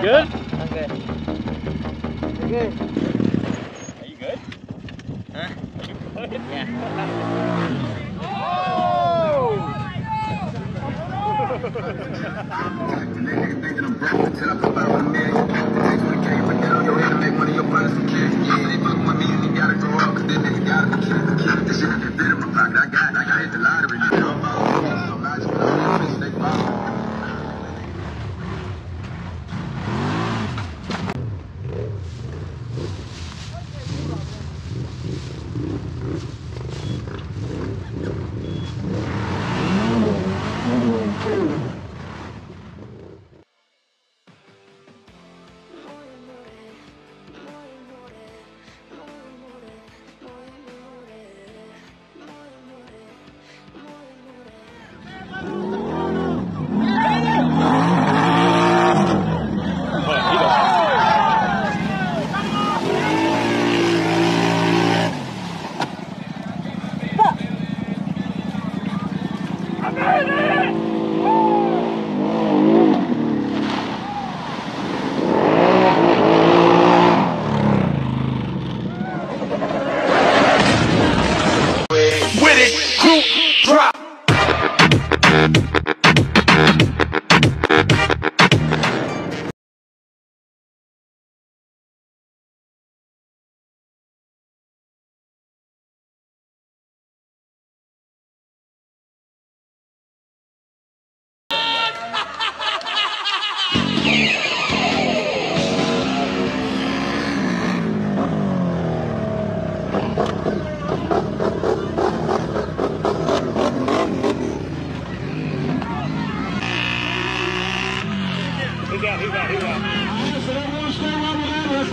Good? I'm good. Are you good? Huh? Are you good? Yeah. With it, No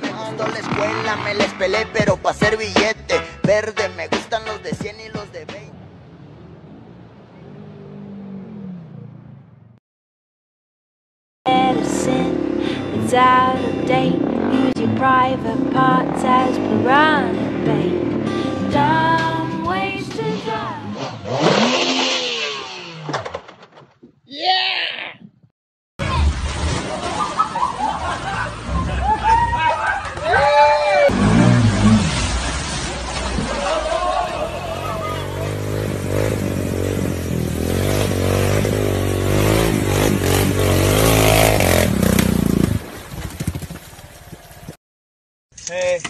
me gustó la escuela, me les pelé, pero pa' hacer billete verde. Me gustan los de 100 y los de 20. medicine it's out of date. Use your private parts as piranha Hey.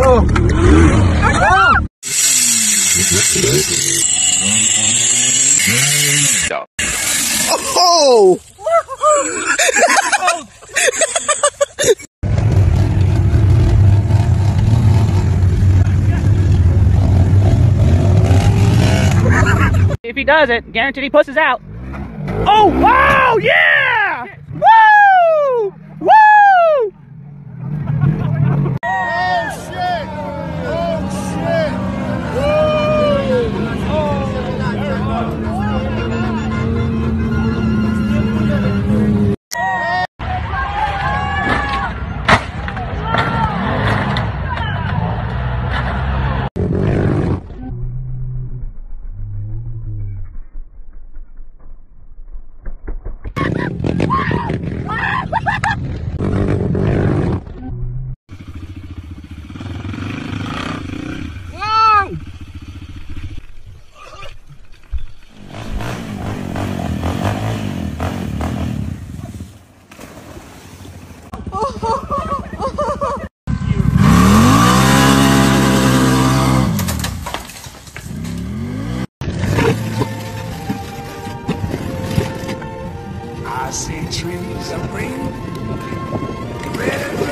No. Oh! If he does it, guaranteed he pushes out. Oh, wow, yeah! I see trees of green, red